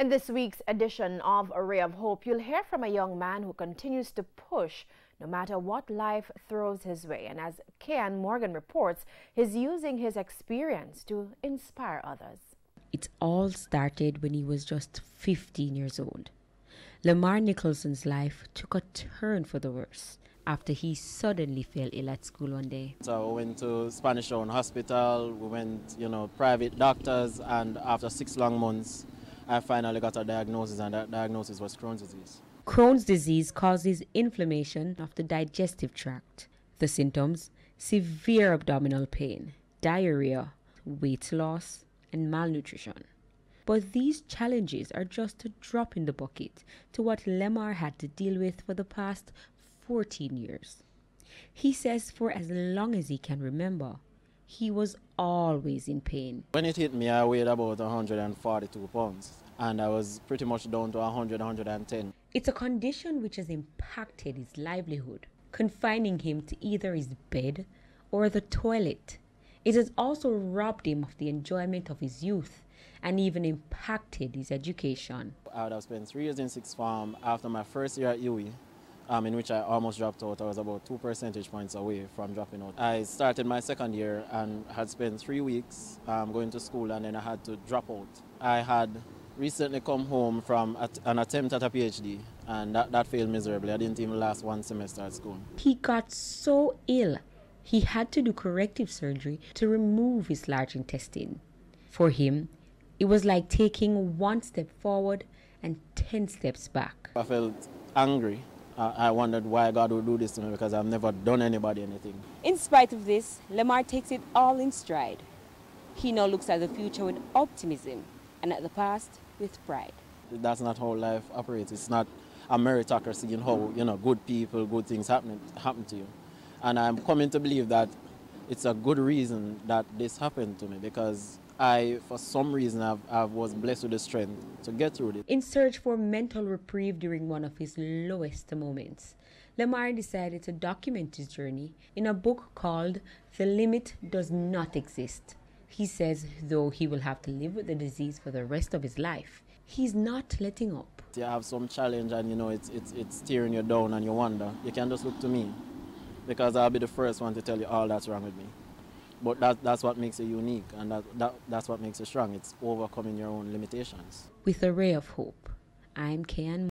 In this week's edition of A Ray of Hope, you'll hear from a young man who continues to push no matter what life throws his way. And as Kian Morgan reports, he's using his experience to inspire others. It all started when he was just 15 years old. Lamar Nicholson's life took a turn for the worse after he suddenly fell ill at school one day. So we went to Spanish Town Hospital, we went, you know, private doctors, and after six long months, I finally got a diagnosis, and that diagnosis was Crohn's disease. Crohn's disease causes inflammation of the digestive tract. The symptoms severe abdominal pain, diarrhea, weight loss, and malnutrition. But these challenges are just a drop in the bucket to what Lamar had to deal with for the past 14 years. He says for as long as he can remember, he was always in pain. When it hit me, I weighed about 142 pounds and I was pretty much down to 100, 110. It's a condition which has impacted his livelihood, confining him to either his bed or the toilet. It has also robbed him of the enjoyment of his youth and even impacted his education. I would have spent three years in sixth form after my first year at UWI um, in which I almost dropped out. I was about two percentage points away from dropping out. I started my second year and had spent three weeks um, going to school and then I had to drop out. I had recently come home from an attempt at a PhD and that, that failed miserably. I didn't even last one semester at school. He got so ill, he had to do corrective surgery to remove his large intestine. For him, it was like taking one step forward and 10 steps back. I felt angry I wondered why God would do this to me because I've never done anybody anything. In spite of this, Lamar takes it all in stride. He now looks at the future with optimism and at the past with pride. That's not how life operates. It's not a meritocracy in how you know good people, good things happen happen to you. And I'm coming to believe that it's a good reason that this happened to me because I, for some reason, I've, I was blessed with the strength to get through it. In search for mental reprieve during one of his lowest moments, Lamar decided to document his journey in a book called The Limit Does Not Exist. He says, though he will have to live with the disease for the rest of his life, he's not letting up. You have some challenge and you know it's, it's, it's tearing you down and you wonder, you can just look to me because I'll be the first one to tell you all that's wrong with me. But that, that's what makes you unique and that, that, that's what makes you strong. It's overcoming your own limitations. With a ray of hope, I'm Kian